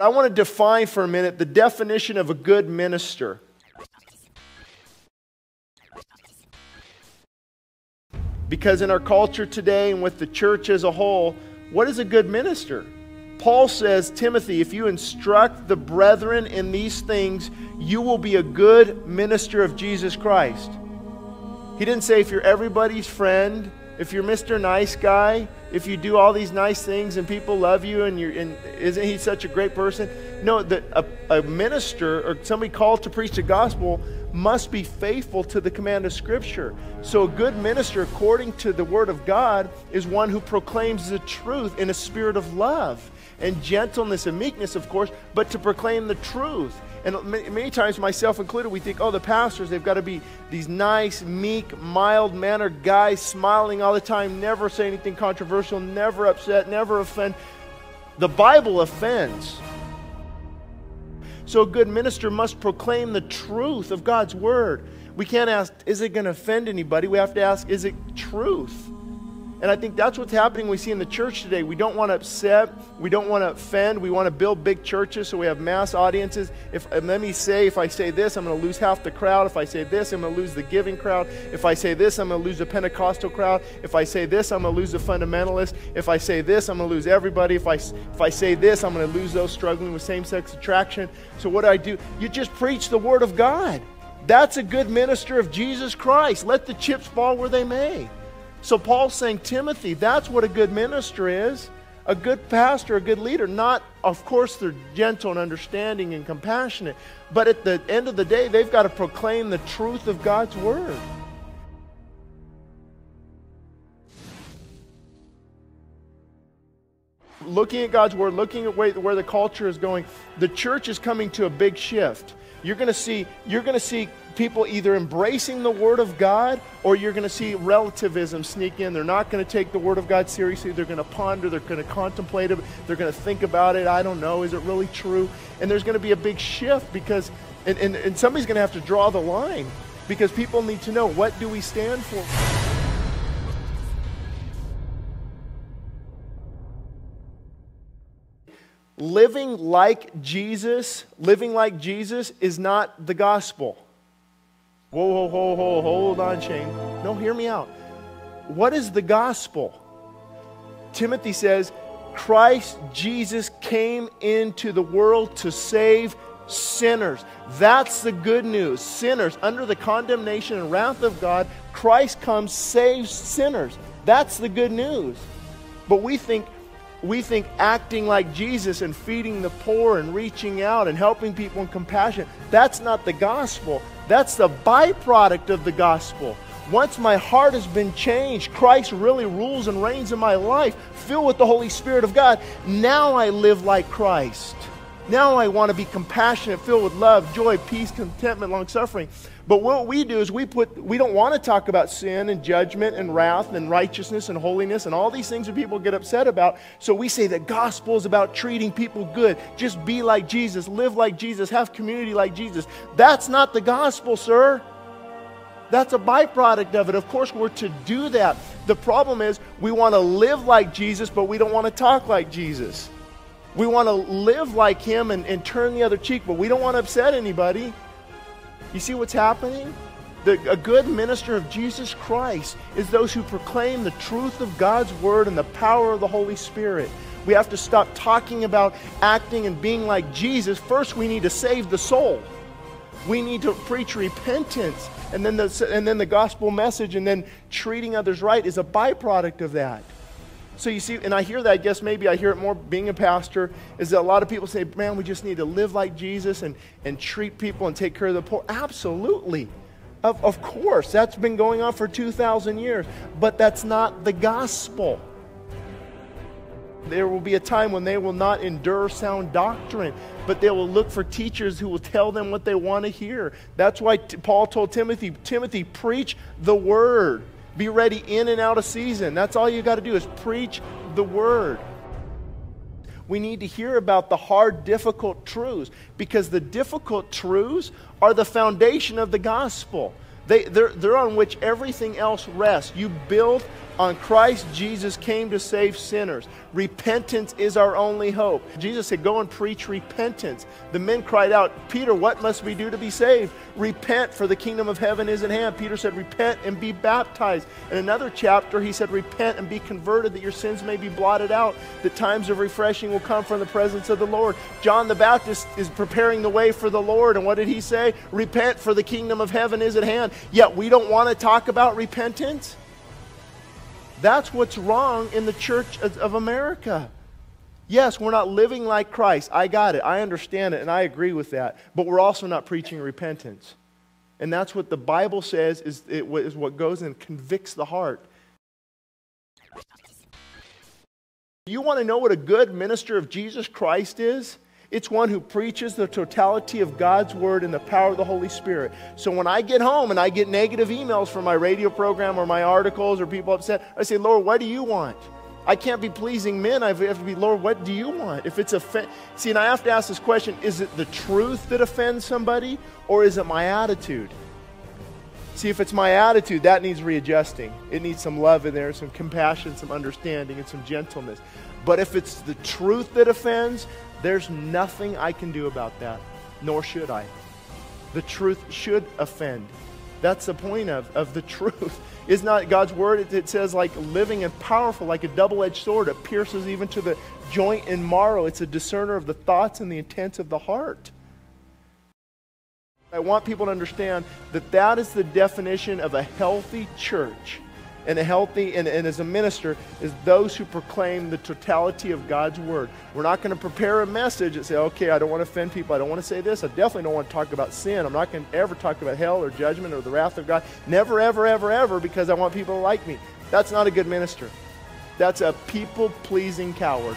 I want to define for a minute the definition of a good minister. Because in our culture today and with the church as a whole, what is a good minister? Paul says, Timothy, if you instruct the brethren in these things, you will be a good minister of Jesus Christ. He didn't say if you're everybody's friend, if you're Mr. Nice Guy, if you do all these nice things and people love you and you're and isn't he such a great person? No, that a, a minister or somebody called to preach the gospel must be faithful to the command of Scripture. So a good minister, according to the Word of God, is one who proclaims the truth in a spirit of love and gentleness and meekness, of course, but to proclaim the truth. And many times, myself included, we think, oh, the pastors, they've got to be these nice, meek, mild mannered guys, smiling all the time, never say anything controversial, never upset, never offend. The Bible offends. So a good minister must proclaim the truth of God's word. We can't ask, is it going to offend anybody? We have to ask, is it truth? And I think that's what's happening we see in the church today. We don't want to upset. We don't want to offend. We want to build big churches so we have mass audiences. If uh, let me say, if I say this, I'm going to lose half the crowd. If I say this, I'm going to lose the giving crowd. If I say this, I'm going to lose the Pentecostal crowd. If I say this, I'm going to lose the fundamentalist. If I say this, I'm going to lose everybody. If I, if I say this, I'm going to lose those struggling with same sex attraction. So what do I do? You just preach the Word of God. That's a good minister of Jesus Christ. Let the chips fall where they may. So Paul's saying, Timothy, that's what a good minister is. A good pastor, a good leader. Not, of course, they're gentle and understanding and compassionate, but at the end of the day, they've got to proclaim the truth of God's word. Looking at God's word, looking at where the culture is going, the church is coming to a big shift. You're going to see, you're going to see people either embracing the Word of God or you're going to see relativism sneak in. They're not going to take the Word of God seriously. They're going to ponder, they're going to contemplate it, they're going to think about it. I don't know, is it really true? And there's going to be a big shift because, and, and, and somebody's going to have to draw the line because people need to know what do we stand for. Living like Jesus, living like Jesus is not the gospel. Whoa, whoa, whoa, whoa, hold on, Shane. No, hear me out. What is the gospel? Timothy says, Christ Jesus came into the world to save sinners. That's the good news. Sinners under the condemnation and wrath of God, Christ comes, saves sinners. That's the good news. But we think we think acting like Jesus and feeding the poor and reaching out and helping people in compassion, that's not the gospel. That's the byproduct of the gospel. Once my heart has been changed, Christ really rules and reigns in my life, filled with the Holy Spirit of God. Now I live like Christ. Now I want to be compassionate, filled with love, joy, peace, contentment, long suffering. But what we do is we put we don't want to talk about sin and judgment and wrath and righteousness and holiness and all these things that people get upset about. So we say the gospel is about treating people good. Just be like Jesus, live like Jesus, have community like Jesus. That's not the gospel, sir. That's a byproduct of it. Of course, we're to do that. The problem is we want to live like Jesus, but we don't want to talk like Jesus. We want to live like him and, and turn the other cheek, but we don't want to upset anybody. You see what's happening? The, a good minister of Jesus Christ is those who proclaim the truth of God's word and the power of the Holy Spirit. We have to stop talking about acting and being like Jesus. First, we need to save the soul. We need to preach repentance, and then the, and then the gospel message, and then treating others right is a byproduct of that. So you see, and I hear that, I guess maybe I hear it more being a pastor, is that a lot of people say, man, we just need to live like Jesus and, and treat people and take care of the poor. Absolutely. Of, of course, that's been going on for 2,000 years. But that's not the gospel. There will be a time when they will not endure sound doctrine, but they will look for teachers who will tell them what they want to hear. That's why Paul told Timothy, Timothy, preach the word. Be ready in and out of season. That's all you got to do is preach the word. We need to hear about the hard, difficult truths because the difficult truths are the foundation of the gospel. They, they're, they're on which everything else rests. You build On Christ Jesus came to save sinners. Repentance is our only hope. Jesus said, Go and preach repentance. The men cried out, Peter, what must we do to be saved? Repent, for the kingdom of heaven is at hand. Peter said, Repent and be baptized. In another chapter, he said, Repent and be converted that your sins may be blotted out, that times of refreshing will come from the presence of the Lord. John the Baptist is preparing the way for the Lord. And what did he say? Repent, for the kingdom of heaven is at hand. Yet we don't want to talk about repentance. That's what's wrong in the church of America. Yes, we're not living like Christ. I got it. I understand it, and I agree with that. But we're also not preaching repentance. And that's what the Bible says is, it, is what goes and convicts the heart. You want to know what a good minister of Jesus Christ is? It's one who preaches the totality of God's word and the power of the Holy Spirit. So when I get home and I get negative emails from my radio program or my articles or people upset, I say, Lord, what do you want? I can't be pleasing men. I have to be, Lord, what do you want? If it's offend, see, and I have to ask this question: Is it the truth that offends somebody, or is it my attitude? See, if it's my attitude, that needs readjusting. It needs some love in there, some compassion, some understanding, and some gentleness. But if it's the truth that offends, there's nothing I can do about that, nor should I. The truth should offend. That's the point of, of the truth. Is not God's word, it, it says like living and powerful, like a double edged sword. It pierces even to the joint and marrow. It's a discerner of the thoughts and the intents of the heart. I want people to understand that that is the definition of a healthy church and a healthy and, and as a minister is those who proclaim the totality of God's word. We're not going to prepare a message and say, okay, I don't want to offend people. I don't want to say this. I definitely don't want to talk about sin. I'm not going to ever talk about hell or judgment or the wrath of God. Never, ever, ever, ever, because I want people to like me. That's not a good minister. That's a people pleasing coward.